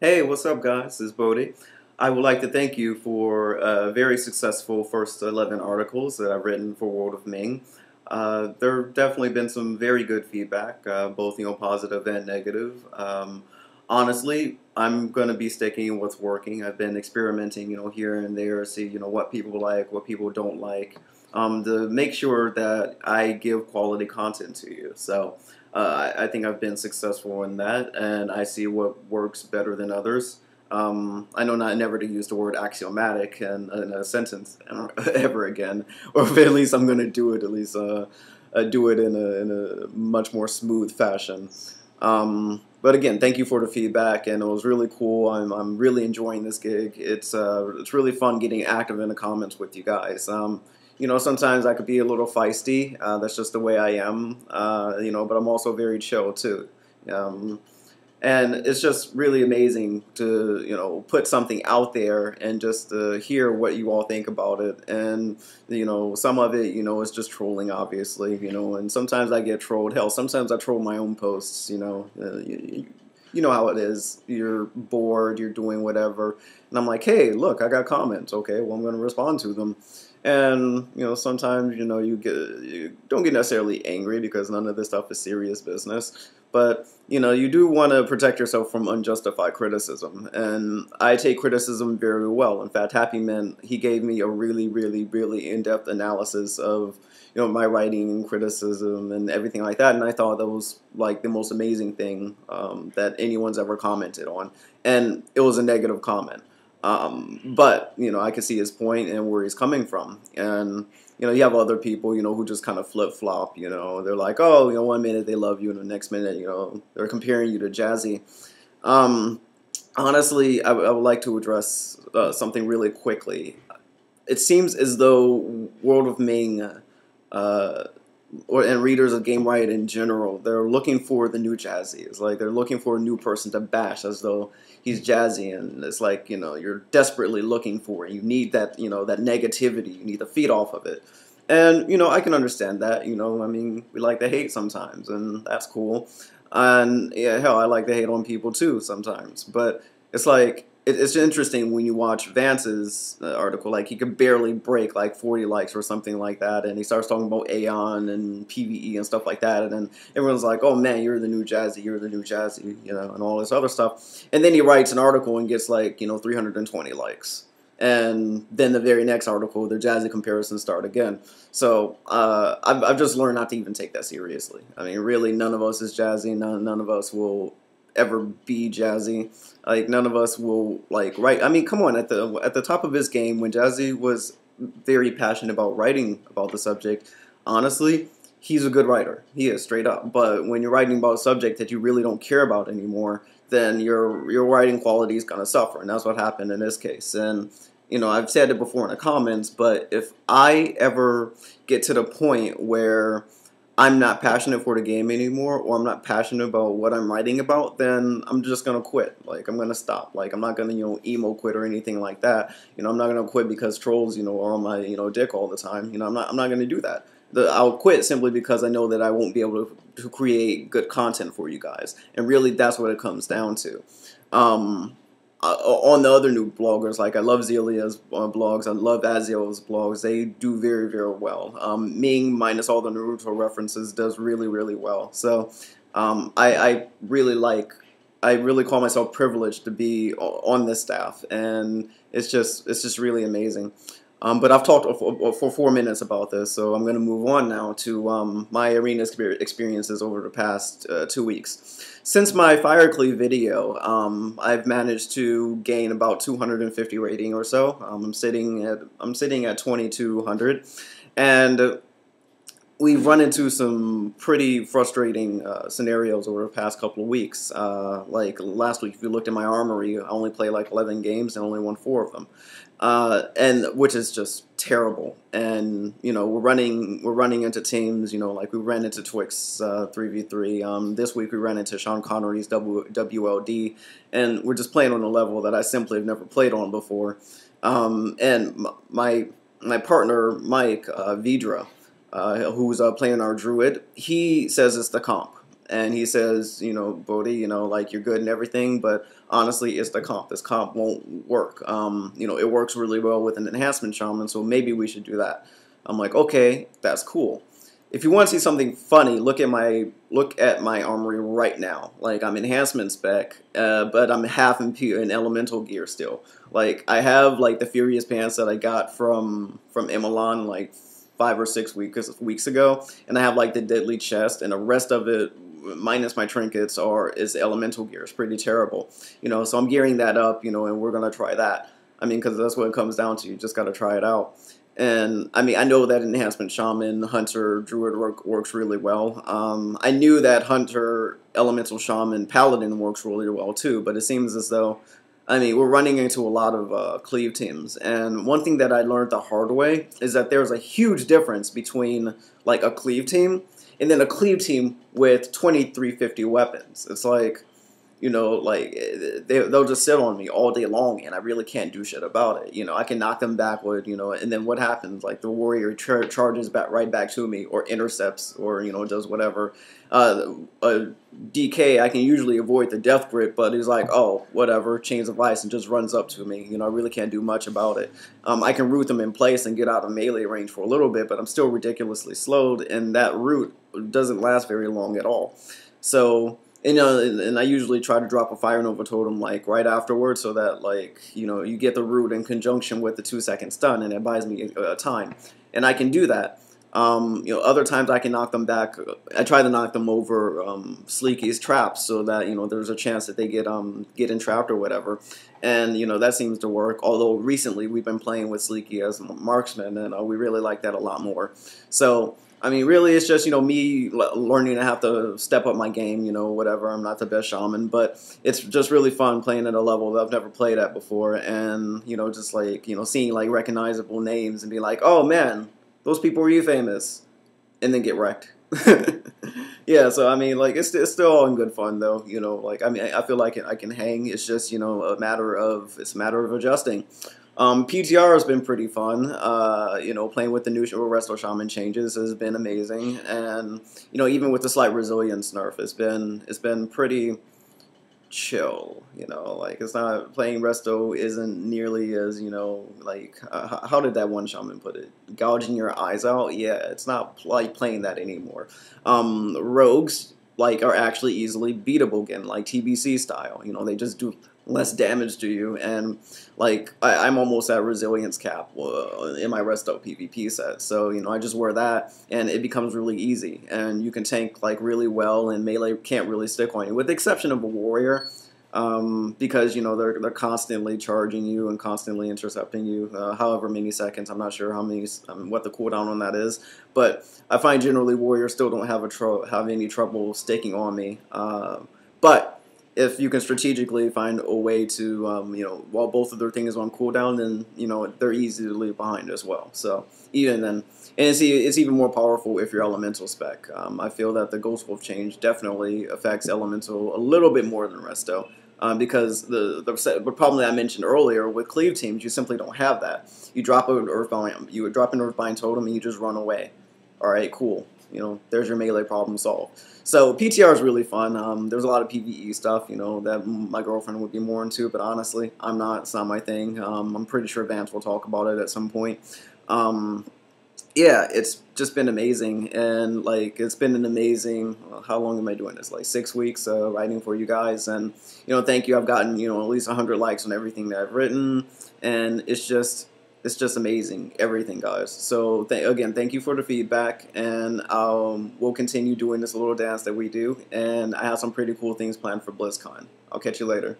Hey, what's up, guys? This is Bodi. I would like to thank you for uh, very successful first 11 articles that I've written for World of Ming. Uh, there have definitely been some very good feedback, uh, both you know positive and negative. Um, honestly, I'm going to be sticking what's working. I've been experimenting, you know, here and there, see you know what people like, what people don't like, um, to make sure that I give quality content to you. So uh, I, think I've been successful in that, and I see what works better than others. Um, I know not never to use the word axiomatic in, in a sentence ever again, or at least I'm going to do it at least uh, uh, do it in a, in a much more smooth fashion. Um, but again, thank you for the feedback, and it was really cool. I'm, I'm really enjoying this gig. It's uh, it's really fun getting active in the comments with you guys. Um, you know, sometimes I could be a little feisty. Uh, that's just the way I am. Uh, you know, but I'm also very chill too. Um, and it's just really amazing to you know put something out there and just to hear what you all think about it and you know some of it you know is just trolling obviously you know and sometimes i get trolled hell sometimes i troll my own posts you know uh, you, you know how it is you're bored you're doing whatever and i'm like hey look i got comments okay well i'm going to respond to them and you know, sometimes you know you get you don't get necessarily angry because none of this stuff is serious business. But you know, you do want to protect yourself from unjustified criticism, and I take criticism very well. In fact, Happy Man he gave me a really, really, really in-depth analysis of you know my writing and criticism and everything like that, and I thought that was like the most amazing thing um, that anyone's ever commented on, and it was a negative comment. Um, but you know, I can see his point and where he's coming from. And you know, you have other people, you know, who just kind of flip flop. You know, they're like, oh, you know, one minute they love you, and the next minute, you know, they're comparing you to Jasi. Um, honestly, I, would like to address uh, something really quickly. It seems as though World of Ming uh, or and readers of Game Riot in general, they're looking for the new Jasi. It's like they're looking for a new person to bash, as though he's Jasi, and it's like you know you're desperately looking for. It. You need that you know that negativity. You need to feed off of it, and you know I can understand that. You know I mean we like to hate sometimes, and that's cool. And yeah, hell, I like to hate on people too sometimes, but it's like it's interesting when you watch Vance's uh, article. Like he could barely break like 40 likes or something like that, and he starts talking about Aeon and PVE and stuff like that, and then everyone's like, "Oh man, you're the new Jasi, you're the new Jasi," you know, and all this other stuff. And then he writes an article and gets like you know 320 likes, and then the very next article, the Jasi comparisons start again. So uh, I've, I've just learned not to even take that seriously. I mean, really, none of us is Jasi. None none of us will ever be Jasi. Like none of us will like write. I mean, come on. At the at the top of his game, when Jasi was very passionate about writing about the subject, honestly, he's a good writer. He is straight up. But when you're writing about a subject that you really don't care about anymore, then your your writing quality is gonna suffer, and that's what happened in this case. And you know, I've said it before in the comments, but if I ever get to the point where I'm not passionate for the game anymore, or I'm not passionate about what I'm writing about, then I'm just gonna quit. Like I'm gonna stop. Like I'm not gonna you know emo quit or anything like that. You know I'm not gonna quit because trolls you know are on my you know dick all the time. You know I'm not I'm not gonna do that. The, I'll quit simply because I know that I won't be able to, to create good content for you guys, and really that's what it comes down to. Um, uh, on the other new bloggers, like I love Zelia's uh, blogs, I love Aziel's blogs. They do very, very well. Um, Ming, minus all the Naruto references, does really, really well. So um, I, I really like. I really call myself privileged to be on this staff, and it's just it's just really amazing. Um, but I've talked for, for, four minutes about this, so I'm going to move on now to um, my arena experiences over the past uh, two weeks. Since my Firecleave video, um, I've managed to gain about 250 rating or so. Um, I'm sitting at I'm sitting at 2200, and we've run into some pretty frustrating uh, scenarios over the past couple of weeks. Uh, like last week, if you looked at my armory, I only played like 11 games and only won four of them uh, and which is just terrible. And you know, we're running we're running into teams. You know, like we ran into Twix uh, three v three. Um, this week we ran into Sean Connery's w, WLD, and we're just playing on a level that I simply have never played on before. Um, and my my partner Mike uh, Vidra, uh, who's uh, playing our druid, he says it's the comp. and he says, you know, Bodi, you know, like you're good and everything, but honestly, it's the comp. This comp won't work. Um, you know, it works really well with an enhancement shaman, so maybe we should do that. I'm like, okay, that's cool. If you want to see something funny, look at my look at my armory right now. Like I'm enhancement spec, uh, but I'm half in, in elemental gear still. Like I have like the Furious pants that I got from from Emalon like five or six weeks weeks ago, and I have like the Deadly chest, and the rest of it minus my trinkets are is elemental gear. It's pretty terrible, you know. So I'm gearing that up, you know, and we're gonna try that. I mean, because that's what it comes down to. You just gotta try it out. And I mean, I know that enhancement shaman, hunter, druid work, works really well. Um, I knew that hunter, elemental shaman, paladin works really well too, but it seems as though, I mean, we're running into a lot of uh, cleave teams. And one thing that I learned the hard way is that there's a huge difference between like a cleave team and then a cleave team with 2350 weapons. It's like, you know, like they, they'll just sit on me all day long, and I really can't do shit about it. You know, I can knock them backward, you know, and then what happens? Like the warrior char charges back right back to me, or intercepts, or you know, does whatever. Uh, a DK, I can usually avoid the death grip, but he's like, oh, whatever, chains of ice, and just runs up to me. You know, I really can't do much about it. Um, I can root them in place and get out of melee range for a little bit, but I'm still ridiculously slowed, and that root doesn't last very long at all. So and, you know, and I usually try to drop a Fire Nova Totem like right afterwards so that like, you know, you get the root in conjunction with the two second stun and it buys me a, a time. And I can do that. Um, you know, other times I can knock them back. I try to knock them over um, Sleeky's traps so that you know there's a chance that they get um get entrapped or whatever, and you know that seems to work. Although recently we've been playing with Sleeky as a marksman, and uh, we really like that a lot more. So I mean, really, it's just you know me learning to have to step up my game. You know, whatever. I'm not the best shaman, but it's just really fun playing at a level that I've never played at before, and you know, just like you know, seeing like recognizable names and be like, oh man, those people were you famous, and then get wrecked. yeah, so I mean, like it's, it's still all in good fun though. You know, like I mean, I feel like I can hang. It's just you know a matter of it's a matter of adjusting. Um, PTR has been pretty fun. Uh, you know, playing with the new Resto Shaman changes has been amazing, and you know, even with the slight resilience nerf, it's been it's been pretty chill. You know, like it's not playing Resto isn't nearly as you know like uh, how did that one shaman put it? Gouging your eyes out. Yeah, it's not like playing that anymore. Um, rogues like are actually easily beatable again, like TBC style. You know, they just do less damage to you. And like I, am almost at resilience cap uh, in my resto PvP set, so you know I just wear that, and it becomes really easy. And you can tank like really well, and melee can't really stick on you, with the exception of a warrior. Um, because you know they're they're constantly charging you and constantly intercepting you, uh, however many seconds. I'm not sure how many um, what the cooldown on that is, but I find generally warriors still don't have a have any trouble sticking on me. Uh, but if you can strategically find a way to, um, you know, while both of their things are on cooldown, then you know they're easy to leave behind as well. So even then, and it's, it's even more powerful if you're elemental spec. Um, I feel that the Ghost Wolf change definitely affects elemental a little bit more than resto. Um, because the, the the problem that I mentioned earlier with cleave teams, you simply don't have that. You drop an earthbind, you drop an earthbind totem, and you just run away. All right, cool you know, there's your melee problem solved. So PTR is really fun. Um, there's a lot of PVE stuff, you know, that my girlfriend would be more into, but honestly, I'm not. It's not my thing. Um, I'm pretty sure Vance will talk about it at some point. Um, yeah, it's just been amazing, and like it's been an amazing. How long am I doing this? Like six weeks uh, writing for you guys, and you know, thank you. I've gotten you know at least 100 likes on everything that I've written, and it's just it's just amazing, everything, guys. So th again, thank you for the feedback, and um, we'll continue doing this little dance that we do. And I have some pretty cool things planned for BlizzCon. I'll catch you later.